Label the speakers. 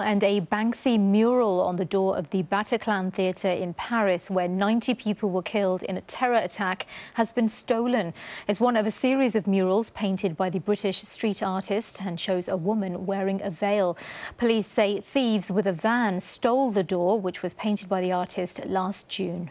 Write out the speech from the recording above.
Speaker 1: And a Banksy mural on the door of the Bataclan Theatre in Paris, where 90 people were killed in a terror attack, has been stolen. It's one of a series of murals painted by the British street artist and shows a woman wearing a veil. Police say thieves with a van stole the door, which was painted by the artist last June.